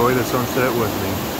enjoy the sunset with me.